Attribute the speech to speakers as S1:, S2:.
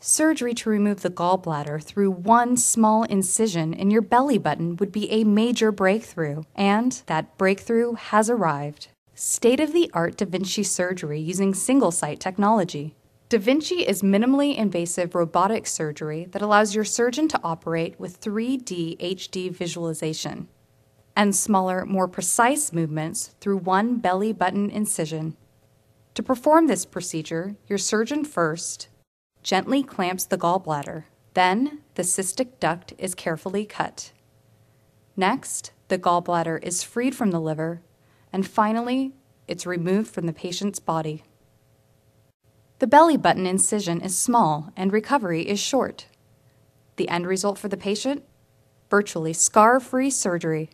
S1: Surgery to remove the gallbladder through one small incision in your belly button would be a major breakthrough, and that breakthrough has arrived. State of the art Da Vinci surgery using single site technology. Da Vinci is minimally invasive robotic surgery that allows your surgeon to operate with 3D HD visualization and smaller, more precise movements through one belly button incision. To perform this procedure, your surgeon first gently clamps the gallbladder. Then, the cystic duct is carefully cut. Next, the gallbladder is freed from the liver, and finally, it's removed from the patient's body. The belly button incision is small and recovery is short. The end result for the patient? Virtually scar free surgery.